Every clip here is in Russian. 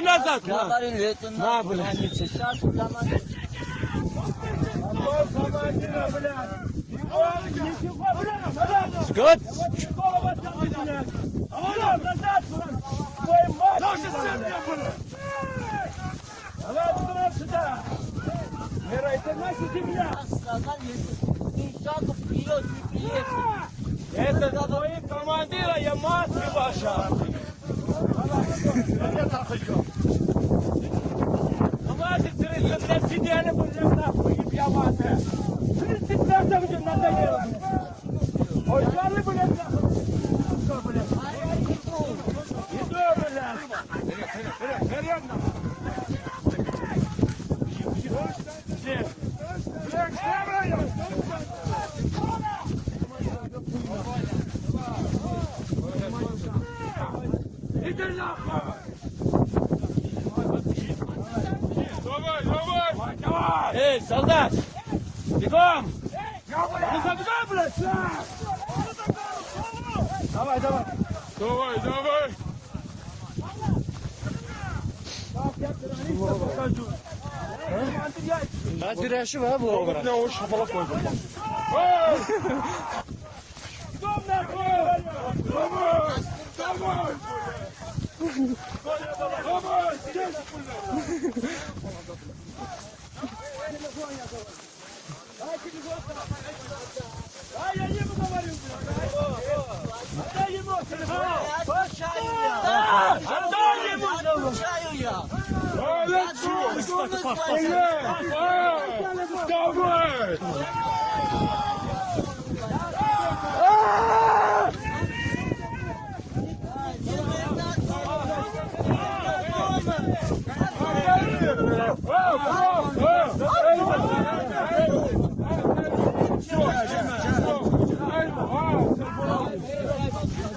Нахуй назад, Я на. говорю, это На, на, блядь. границе. Сейчас командир. Год. Сказали, если шагу вперед не приехали. Это за твоих командира, я маски ваша. Nereye takıyor? Allah'a siktir et. Sen sidiyeni bulacağım. Ne yapayım ya bana? Sen siktir et. Sen siktir et. Иди нахуй! Давай, давай! Давай! Эй, солдат! Бегом! Не забегай, блядь! а! Давай, давай! Давай, давай! Dirəşi var bu obra. Ne o şapala koydum Давай!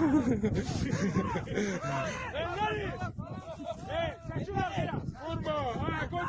Vurma! Ha, gol